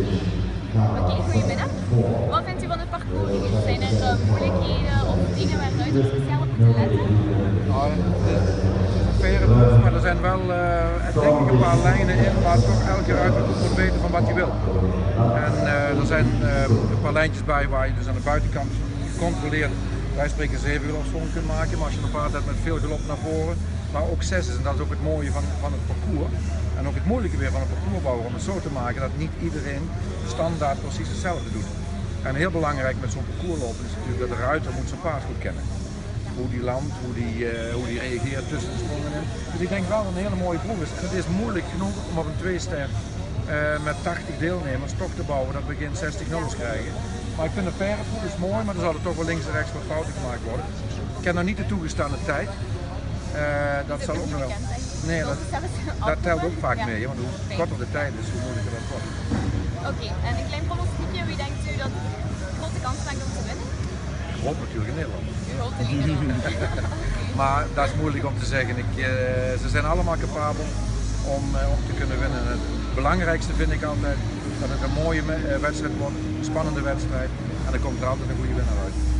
Goedemiddag. Wat vindt u van het parcours? Zijn er uh, moeilijkheden of dingen waar ruiters speciaal op moeten letten? Nou, maar er zijn wel uh, denk ik een paar lijnen in waar toch elke ruiter moet weten van wat hij wil. En uh, er zijn een paar lijntjes bij waar je dus aan de buitenkant controleert wij spreken zeven gelofsvormen kunt maken, maar als je een paard hebt met veel gelop naar voren, maar ook zes is. En dat is ook het mooie van, van het parcours. En ook het moeilijke weer van een parcoursbouwer om het zo te maken dat niet iedereen standaard precies hetzelfde doet. En heel belangrijk met zo'n parcourslopen is natuurlijk dat de ruiter moet zijn paard goed kennen. Hoe die landt, hoe die, uh, hoe die reageert tussen de sprongen. Dus ik denk wel dat een hele mooie proef is. Het is moeilijk genoeg om op een twee-ster uh, met 80 deelnemers toch te bouwen dat we geen 60 nullers krijgen. Maar ik vind de verrepoel is mooi, maar er zouden toch wel links en rechts wat fouten gemaakt worden. Ik ken nog niet de toegestane tijd. Uh, dat zal ook nog wel. Nee, dat, dat telt ook vaak mee, want hoe korter de tijd is, hoe moeilijker dat wordt. Oké, en een klein pronostiekje, wie denkt u dat grote kans maakt om te winnen? Ik hoop natuurlijk in Nederland. In maar dat is moeilijk om te zeggen. Ik, uh, ze zijn allemaal capabel om, uh, om te kunnen winnen. Het belangrijkste vind ik altijd dat het een mooie wedstrijd wordt, een spannende wedstrijd en er komt er altijd een goede winnaar uit.